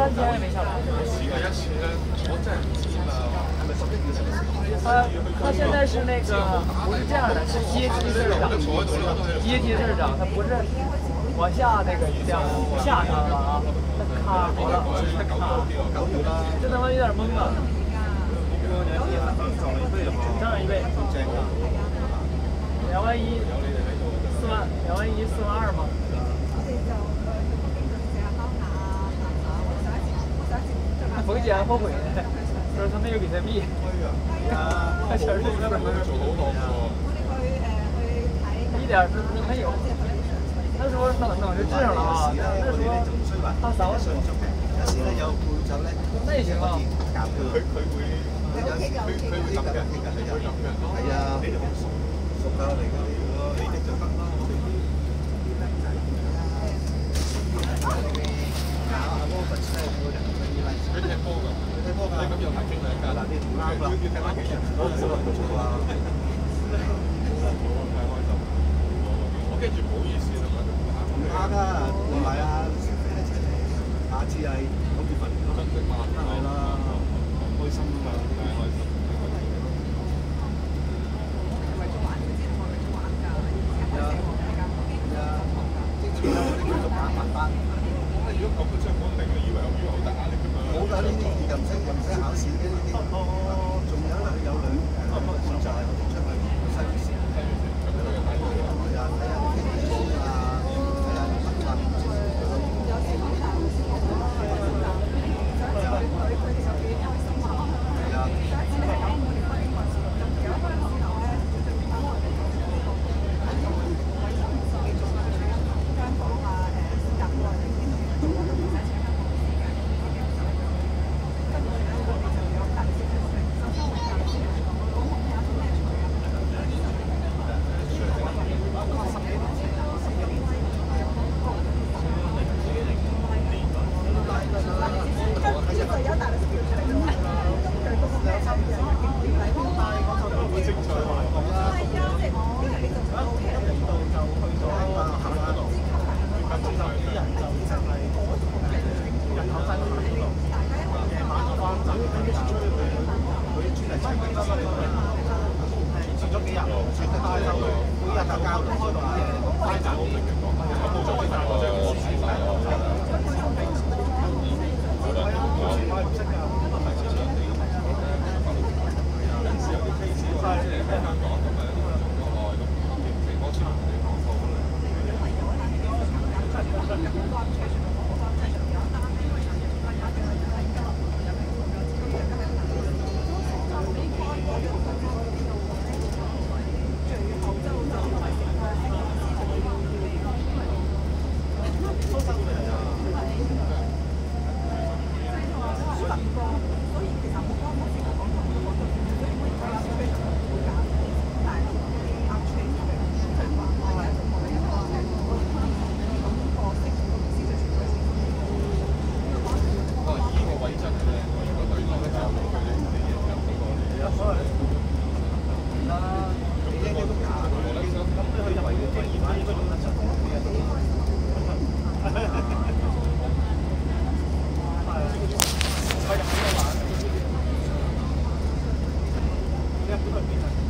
三天也没下来。他他现在是那个不是这样的，是阶梯式长，阶梯式长，他不是往下那个这样下上了啊，他卡住了，卡，这他妈有点懵啊。涨一倍，两万一，四万，两万一四万二吗？冯姐还后悔呢，说他没有给他币，他全是一个一点都没有。他说等等就治上了啊，他说，那也行啊。佢佢佢佢會咁嘅，佢會咁嘅。係啊，你哋好熟熟㗎嚟㗎，你哋就得啦，我哋佢踢波㗎，佢踢波㗎，你咁又係傾兩間，嗱你唔啱啦，要踢翻幾日？冇人做啊！太開心，我跟住唔好意思啦，唔啱啊，唔係啊，下次係九月份真的嘛，係。開心㗎，太開心！係啊，係啊，即係我哋叫做打埋班。咁如果咁嘅將我定，以為有邊有得壓力㗎嘛？冇㗎，呢啲又唔使又唔使考試嘅呢啲。全，啊！我啊！我啊！我完全係唔識㗎，都唔係想你咁樣講嘅。有陣時香港。Yeah.